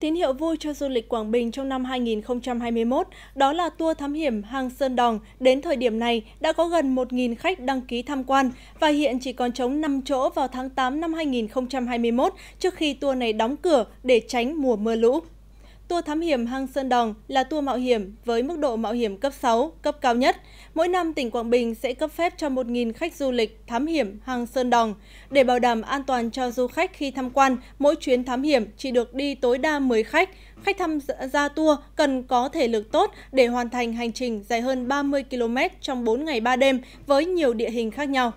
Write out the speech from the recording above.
Tín hiệu vui cho du lịch Quảng Bình trong năm 2021 đó là tour thám hiểm hang Sơn Đòn đến thời điểm này, đã có gần 1.000 khách đăng ký tham quan và hiện chỉ còn trống 5 chỗ vào tháng 8 năm 2021 trước khi tour này đóng cửa để tránh mùa mưa lũ. Tour thám hiểm hang Sơn Đòn là tour mạo hiểm với mức độ mạo hiểm cấp 6, cấp cao nhất. Mỗi năm tỉnh Quảng Bình sẽ cấp phép cho 1.000 khách du lịch thám hiểm hang Sơn Đòn. Để bảo đảm an toàn cho du khách khi tham quan, mỗi chuyến thám hiểm chỉ được đi tối đa 10 khách. Khách tham gia tour cần có thể lực tốt để hoàn thành hành trình dài hơn 30 km trong 4 ngày 3 đêm với nhiều địa hình khác nhau.